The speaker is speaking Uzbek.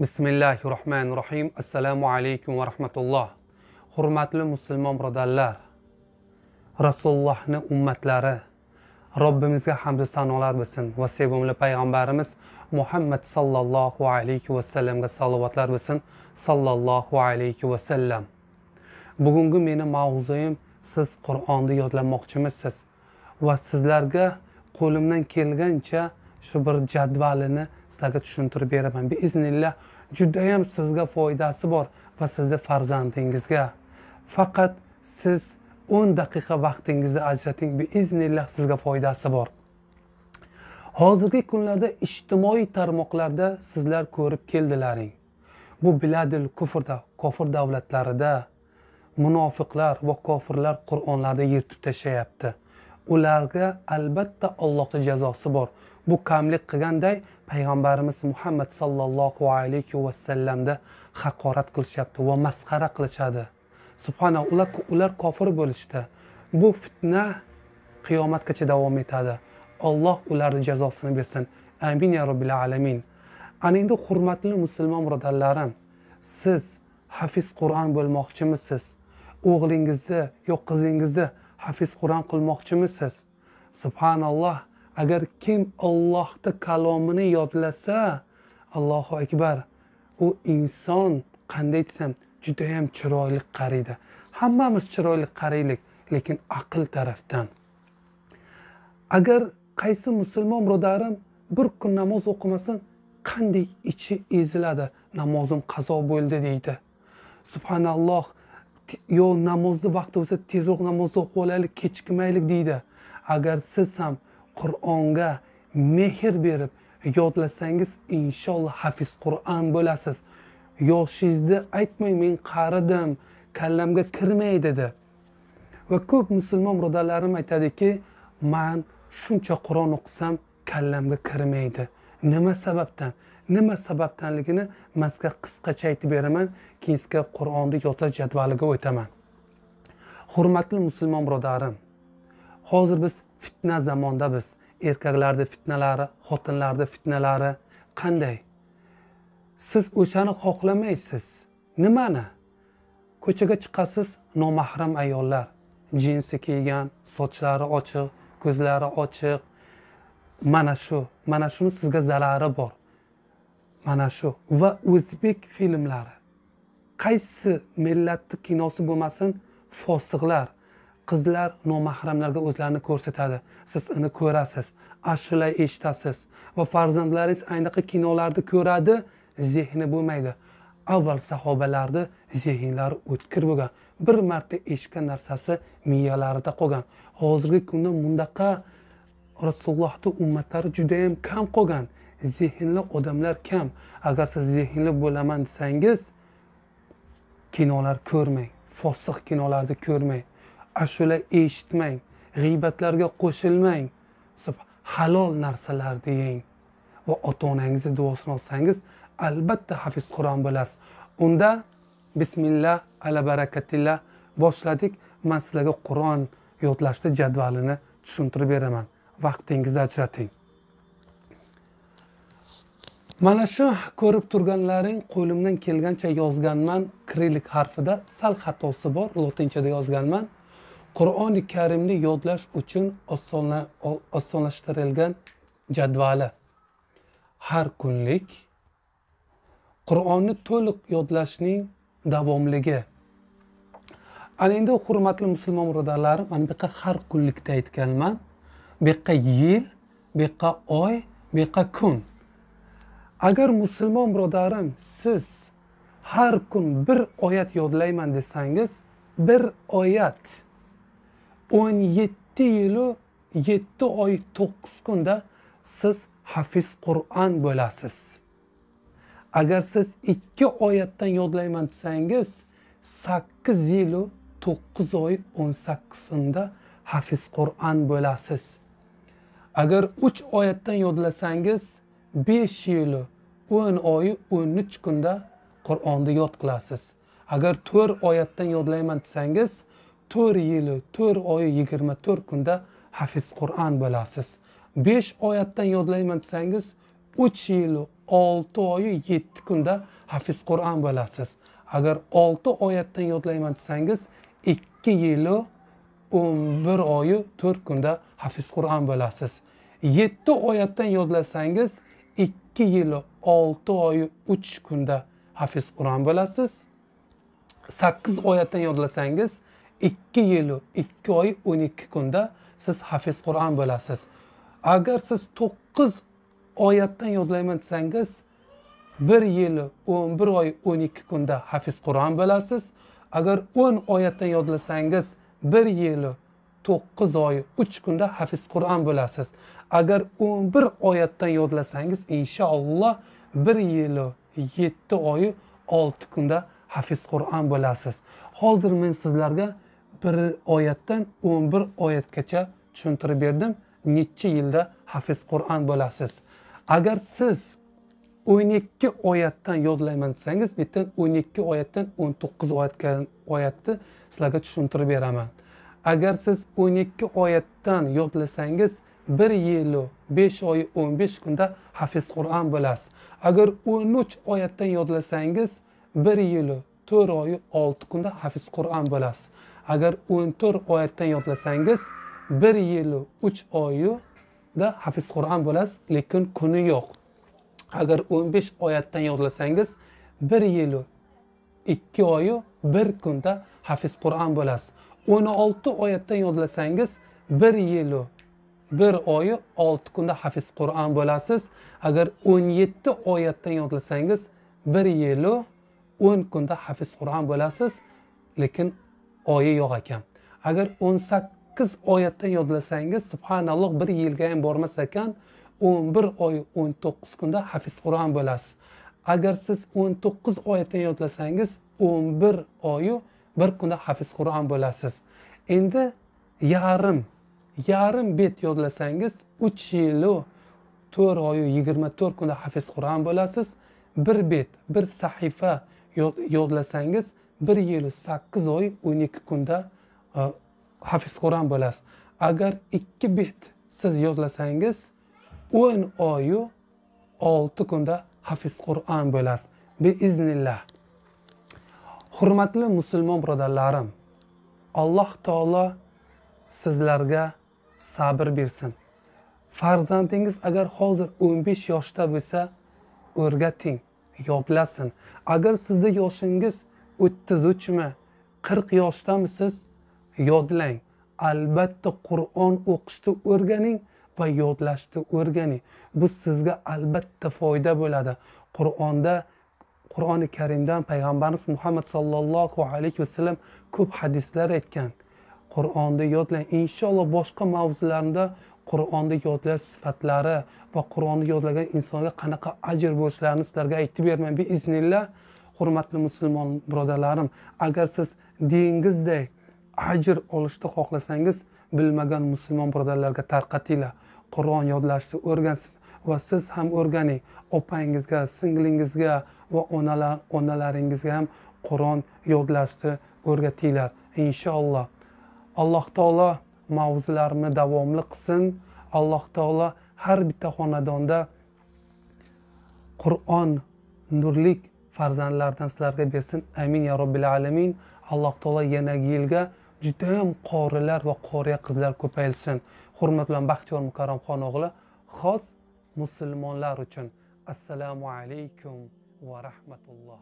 bismillahi rohmanir rohim assalomu alaykum va rahmatulloh. Hurmatli musulmon birodarlar rasulullohni ummatlari robbimizga hamdu sanolar bo'lsin va sevimli payg'ambarimiz muhammad sallallohu alayhi vasallamga salovatlar bo'lsin sallallohu alayhi vasallam bugungi meni mavzuim siz qur'onni yodlamoqchimisiz va sizlarga qo'limdan kelgancha shu bir jadvalini sizlarga tushuntirib beraman. Biiznillah judayam sizga foydasi bor va sizni farzandingizga. Faqat siz o'n daqiqa vaqtingizni ajrating biiznillah sizga foydasi bor. Hozirgi kunlarda ijtimoiy tarmoqlarda sizlar ko'rib keldilaring. Bu biladil kufrda kofir davlatlarida munofiqlar va kofirlar qur'onlarda yirtib tashlayapti ularga albatta allohni jazosi bor. Bu kamlik qilganday payg'ambarimiz muhammad sallallohu alayhi vasallamda haqorat qilishyapti va masxara qilishadi. Subhana ular ular kofir bo'lishdi. Bu fitna qiyomatgacha davom etadi. Alloh ularni jazosini bersin. Amin ya robbil alamin. Ana endi hurmatli musulmon birodarlarim siz hafiz qur'on bo'lmoqchimisiz? O'g'lingizni yo qizingizni hafiz qur'on qilmoqchimisiz? Subhanalloh agar kim ollohni kalomini yodlasa allohu akbar. U inson qanday desam judayam chiroyli qaraydi hammamiz chiroyli qaraylik lekin aql tarafdan. Agar qaysi musulmon birodarim bir kun namoz o'qimasin qanday ichi eziladi? Namozim qazo bo'ldi deydi. Subhanalloh yo namozni vaqti bo'lsa tezroq namozni o'qib olaylik kechikmaylik deydi. Agar siz ham qur'onga mehr berib yodlasangiz inshaalloh hafiz qur'on bo'lasiz. Yoshingizni aytmang men qaridim kallamga kirmay dedi. Va ko'p musulmon birodarlarim aytadiki man shuncha qur'on o'qisam kallamga kirmaydi. Nima sababdan? Nima sababdanligini man sizga qisqacha aytib beraman keyin sizga qur'onni yodlash jadvaliga o'taman. Hurmatli musulmon birodarim hozir biz fitna zamonda biz. Erkaklarni fitnalari xotinlarni fitnalari qanday? Siz o'shani xohlamaysiz nimani? Ko'chaga chiqasiz nomahram ayollar. Jinsi kiygan sochlari ochiq ko'zlari ochiq mana shu mana shuni sizga zarari bor. Mana shu. Va o'zbek filmlari. Qaysi millatni kinosi bo'lmasin fosiqlar qizlar nomahramlarga o'zlarini ko'rsatadi. Siz uni ko'rasiz ashula eshitasiz va farzandlaringiz aynaqa kinolarni ko'radi zehni bo'lmaydi. Avval sahobalarni zehnlari o'tkir bo'lgan. Bir marta eshitgan narsasi miyalarida qolgan. Hozirgi kunda bundaqa rasulullohni ummatlari judayam kam qolgan. Zehnli odamlar kam. Agar siz zehnli bo'laman desangiz kinolar ko'rmang fosiq kinolarni ko'rmang ashula eshitmang g'iybatlarga qo'shilmang. Halol narsalarni yeng va ota onangizni duosini olsangiz albatta hafiz qur'on bo'lasiz unda bismillah ala barakatillah boshladik. Man sizlarga qur'on yodlashni jadvalini tushuntirib beraman. Vaqtingizni ajrating. Mana shu ko'rib turganlaring qo'limdan kelgancha yozganman kirilik harfida sal xatosi bor lotinchada yozganman. Qur'oni karimni yodlash uchun osonlashtirilgan jadvali. Har kunlik qur'onni to'liq yodlashning davomligi. Ana endi hurmatli musulmon birodarlarim mana bu yoqqa har kunlikda aytganman. Bu yoqqa yil bu yoqqa oy bu yoqqa kun. Agar musulmon birodarim siz har kun bir oyat yodlayman desangiz bir oyat o'n yetti yilu yetti oy to'qqiz kunda siz hafiz qur'on bo'lasiz. Agar siz ikki oyatdan yodlayman desangiz sakkiz yilu to'qqiz oy o'n sakkiz kunda hafiz qur'on bo'lasiz. Agar uch oyatdan yodlasangiz besh yilu o'n oyi o'n uch kunda qur'onni yod qilasiz. Agar to'rt oyatdan yodlayman desangiz to'rt yili to'rt oyi yigirma to'rt kunda hafiz qur'on bo'lasiz. Besh oyatdan yodlayman desangiz uch yil olti oyu yetti kunda hafiz qur'on bo'lasiz. Agar olti oyatdan yodlayman desangiz ikki yilu o'n bir oyu to'rt kunda hafiz qur'on bo'lasiz. Yetti oyatdan yodlasangiz ikki yili olti oyu uch kunda hafiz qur'on bo'lasiz. Sakkiz oyatdan yodlasangiz ikki yili ikki oy o'n ikki kunda siz hafiz qur'on bo'lasiz. Agar siz to'qqiz oyatdan yodlayman desangiz bir yili o'n bir oy o'n ikki kunda hafiz qur'on bo'lasiz. Agar o'n oyatdan yodlasangiz bir yil to'qqiz oy uch kunda hafiz qur'on bo'lasiz. Agar o'n bir oyatdan yodlasangiz inshaalloh bir yil yetti oyi olti kunda hafiz qur'on bo'lasiz. Hozir men sizlarga bir oyatdan o'n bir oyatgacha tushuntirib berdim. Necha yilda hafiz qur'on bo'lasiz? Agar siz o'n ikki oyatdan yodlayman desangiz bu yerdan o'n ikki oyatdan o'n to'qqiz oyatga oyatni sizlarga tushuntirib beraman. Agar siz o'n ikki oyatdan yodlasangiz bir yilu besh oyi o'n besh kunda hafiz qur'on bo'lasiz. Agar o'n uch oyatdan yodlasangiz bir yilu to'rt oyi olti kunda hafiz qur'on bo'lasiz. Agar o'n to'rt oyatdan yodlasangiz bir yilu uch oyida hafiz qur'on bo'lasiz lekin kuni yo'q. Agar o'n besh oyatdan yodlasangiz bir yilu ikki oyu bir kunda hafiz qur'on bo'lasiz. o'n olti oyatdan yodlasangiz bir yilu bir oyi olti kunda hafiz qur'on bo'lasiz. Agar o'n yetti oyatdan yodlasangiz bir yilu o'n kunda hafiz qur'on bo'lasiz. Lekin oyi yo'q ekan. Agar o'n sakkiz oyatdan yodlasangiz subhanalloh bir yilga ham bormas ekan o'n bir oy o'n to'qqiz kunda hafiz qur'on bo'lasiz. Agar siz o'n to'qqiz oyatdan yodlasangiz o'n bir oyu bir kunda hafiz qur'on bo'lasiz. Endi yarim yarim bet yodlasangiz uch yilu to'rt oyu yigirma to'rt kunda hafiz qur'on bo'lasiz. Bir bet bir sahifa yodlasangiz bir yilu sakkiz oy o'n ikki kunda e, hafiz qur'on bo'lasiz. Agar ikki bet siz yodlasangiz o'n oyu olti kunda hafiz qur'on bo'lasiz. Biiznillah. Hurmatli musulmon birodarlarim alloh taolo sizlarga sabr bersin. Farzandingiz agar hozir o'n besh yoshda bo'lsa o'rgating yodlasin. Agar sizni yoshingiz o'ttiz uchmi qirq yoshdamisiz yodlang. Albatta qur'on o'qishni o'rganing. Va yodlashni o'rganing bu sizga albatta foyda bo'ladi. Qur'onda qur'oni karimdan payg'ambarimiz muhammad sollallohu alayhi vasallam ko'p hadislar aytgan. Qur'onni yodlang inshaalloh boshqa mavzularda qur'onni yodlash sifatlari va qur'onni yodlagan insonga qanaqa ajr bo'lishlarini sizlarga aytib beraman biiznillah hurmatli musulmon birodarlarim agar siz dengizday ajr olishni xohlasangiz bilmagan musulmon birodarlarga tarqatinglar. Qur'on yodlashni o'rgansin va siz ham o'rganing opangizga singlingizga va onalar onalaringizga ham qur'on yodlashni o'rgatinglar inshaalloh. Alloh taolo mavzularni davomli qilsin. Alloh taolo har bitta xonadonda qur'on nurlik farzandlardan sizlarga bersin. Amin ya robbil alamin. Alloh taolo yanagi yilga judayam qorilar va qoriya qizlar ko'paysin hurmat bilan baxtiyor mukarramxon o'g'li xos musulmonlar uchun assalomu alaykum va rahmatulloh.